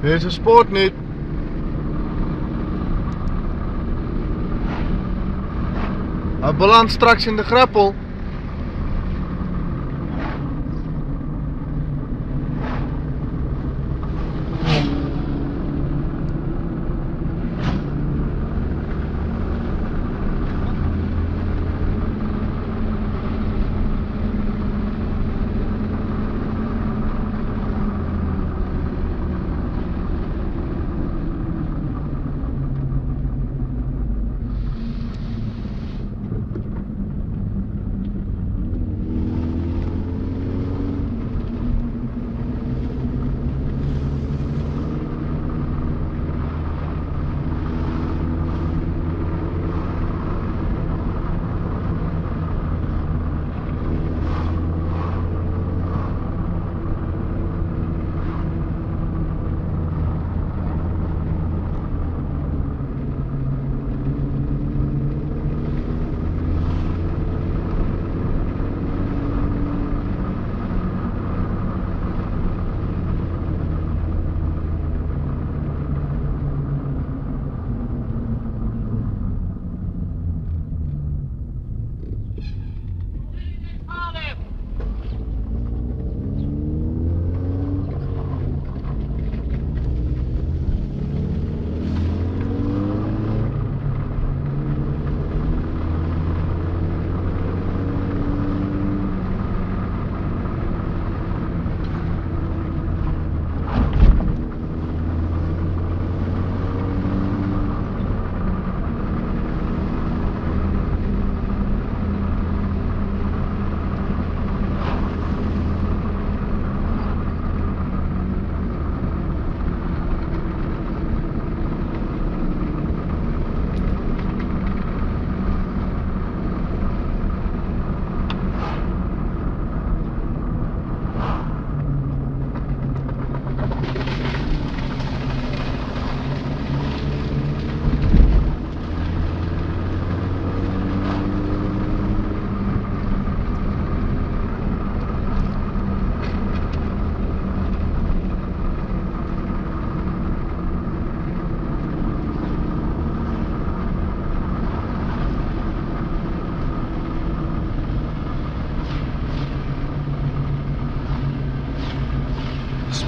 Deze sport niet. Hij belandt straks in de greppel.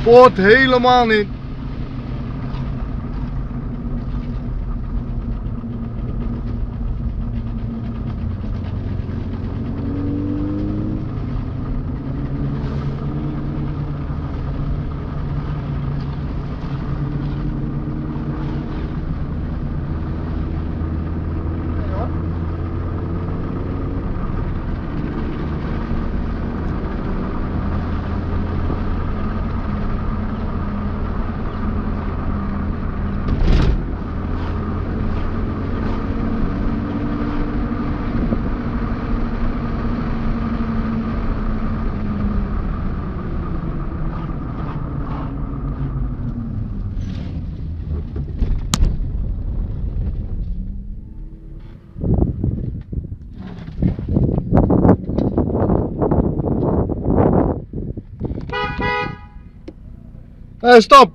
Sport helemaal niet. Hé, stop!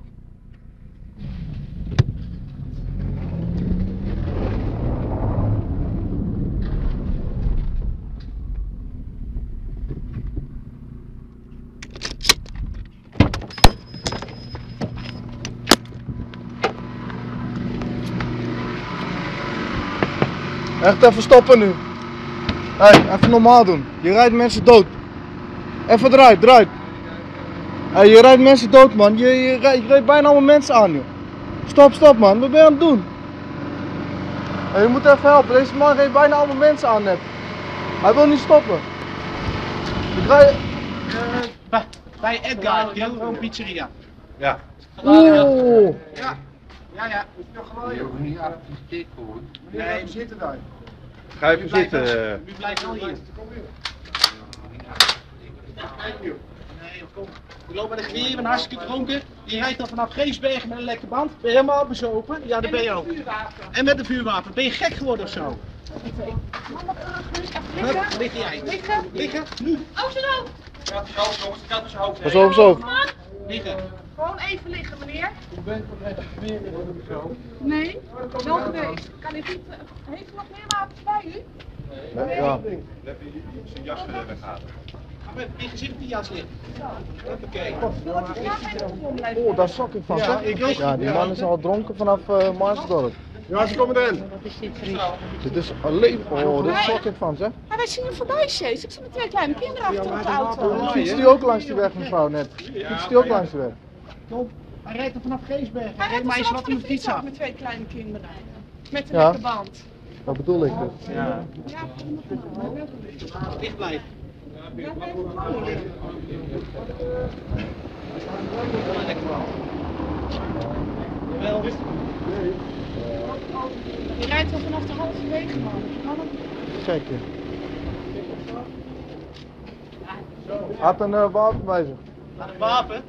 Echt even stoppen nu. Hé, even normaal doen. Je rijdt mensen dood. Even eruit, eruit. Hey, je rijdt mensen dood man, je, je, rijdt, je rijdt bijna allemaal mensen aan joh. Stop, stop man, wat ben je aan het doen? Hey, je moet even helpen, deze man rijdt bijna allemaal mensen aan net. Hij wil niet stoppen. Ik rij... Bij, bij Edgar, Gilroom Pizzeria. Ja. Oeh! Ja, ja, ja. Je hoeft niet hoor. Nee, we zitten daar. Ga even zitten. eh. U blijft wel hier. Kom. Ik loop met een geweer, ik ben hartstikke dronken. Die rijdt dan vanaf Geesbergen met een lekke band. Ben je helemaal bezopen? Ja, dat ben je ook. En met een vuurwapen. Ben je gek geworden of zo? Hup, liggen jij. Liggen. Nu. Oh, zo! Pas op, zo. Liggen. Gewoon even liggen, meneer. Ik ben toch echt weer in zo. Nee, wel geweest. Kan ik niet, eh, heeft u nog meer wapens bij u? Ja. Zijn jas weghalen. Maar je gezicht die jas ligt. Hoppakee. Oh, daar zak ik van. Ja, ik die man is al dronken vanaf uh, Maasdorp. Ja, ze komen erin. Dit is alleen. Oh, dit zak ik van, zeg. Maar wij zien u voorbij, Sjees. Ik zie met twee kleine kinderen achter op de auto. Fietst die ook langs de weg, mevrouw, net? Fietst die ook langs de weg? Tom, hij rijdt er vanaf Geesberg. Hij Hij rijdt ook eens wat in de fiets af met twee kleine kinderen. Met een Ja. lekke band. Dat bedoel ik dus. Ja. Ja. Dicht blijven. Ja, nee, gewoon niet. Lekker man. Wel. Je rijdt al vanaf de halverwege, man. Kan het? Kijk je. Had een uh, wapen bij zich. Aan het wapen.